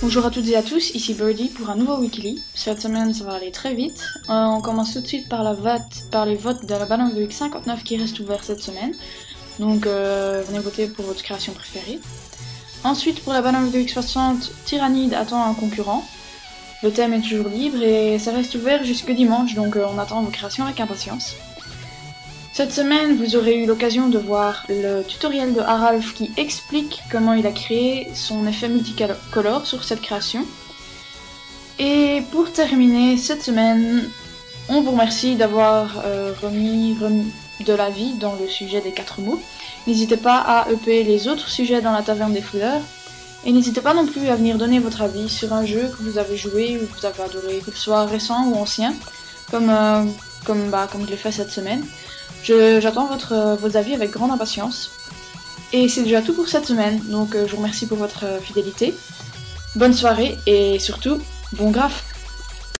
Bonjour à toutes et à tous, ici Birdie pour un nouveau Weekly. Cette semaine ça va aller très vite. Euh, on commence tout de suite par, la vote, par les votes de la Ballon de X59 qui reste ouvert cette semaine. Donc euh, venez voter pour votre création préférée. Ensuite pour la Ballon de X60, Tyrannide attend un concurrent. Le thème est toujours libre et ça reste ouvert jusque dimanche, donc euh, on attend vos créations avec impatience. Cette semaine, vous aurez eu l'occasion de voir le tutoriel de Haralf qui explique comment il a créé son effet multicolore sur cette création. Et pour terminer cette semaine, on vous remercie d'avoir euh, remis, de la vie dans le sujet des quatre mots. N'hésitez pas à EP les autres sujets dans la taverne des fleurs. Et n'hésitez pas non plus à venir donner votre avis sur un jeu que vous avez joué ou que vous avez adoré, que ce soit récent ou ancien, comme, euh, comme, bah, comme je l'ai fait cette semaine. J'attends vos avis avec grande impatience. Et c'est déjà tout pour cette semaine, donc euh, je vous remercie pour votre fidélité. Bonne soirée et surtout, bon graphe